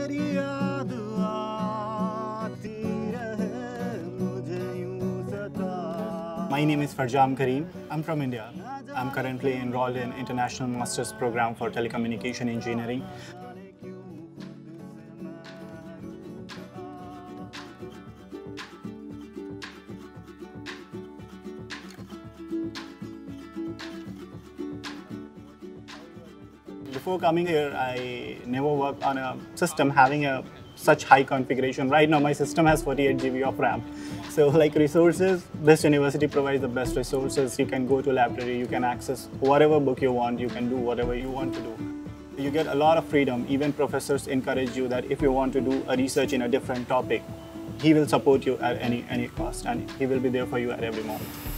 तेरी याद आती रहे मुझे यूं सता My name is Farjam Kareem. I'm from India. I'm currently enrolled in International Masters Program for Telecommunication Engineering. Before coming here, I never worked on a system having a such high configuration. Right now, my system has 48 GB of RAM. So, like resources, this university provides the best resources. You can go to library, you can access whatever book you want, you can do whatever you want to do. You get a lot of freedom. Even professors encourage you that if you want to do a research in a different topic, he will support you at any any cost, and he will be there for you at every moment.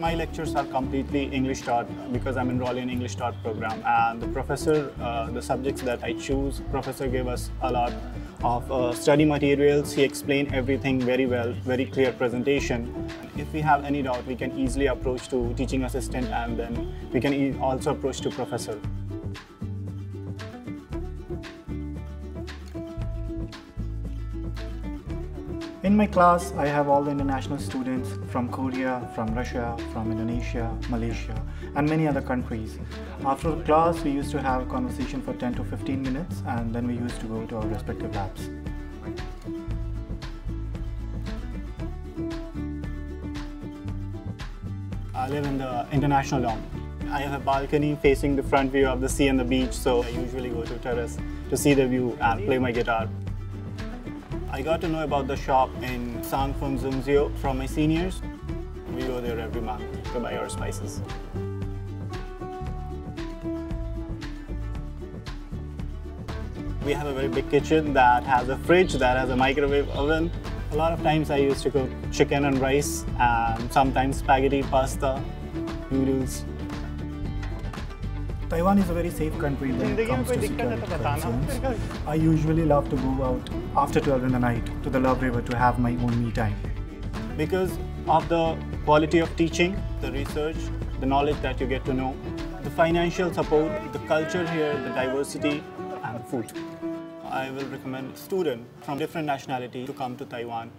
My lectures are completely English taught because I'm enrolled in English taught program and the professor, uh, the subjects that I choose, professor gave us a lot of uh, study materials. He explained everything very well, very clear presentation. If we have any doubt, we can easily approach to teaching assistant and then we can e- also approach to professor. In my class, I have all the international students from Korea, from Russia, from Indonesia, Malaysia, and many other countries. After class, we used to have a conversation for 10 to 15 minutes, and then we used to go to our respective labs. I live in the international dorm. I have a balcony facing the front view of the sea and the beach, so I usually go to terrace to see the view and play my guitar. I got to know about the shop in Sangfung Zungzio from my seniors. We go there every month to buy our spices. We have a very big kitchen that has a fridge, that has a microwave oven. A lot of times I used to cook chicken and rice and sometimes spaghetti, pasta, noodles. Taiwan is a very safe country when it comes to security concerns. I usually love to go out after 12 in the night to the Love River to have my own me time. Because of the quality of teaching, the research, the knowledge that you get to know, the financial support, the culture here, the diversity, and food. I will recommend students from different nationality to come to Taiwan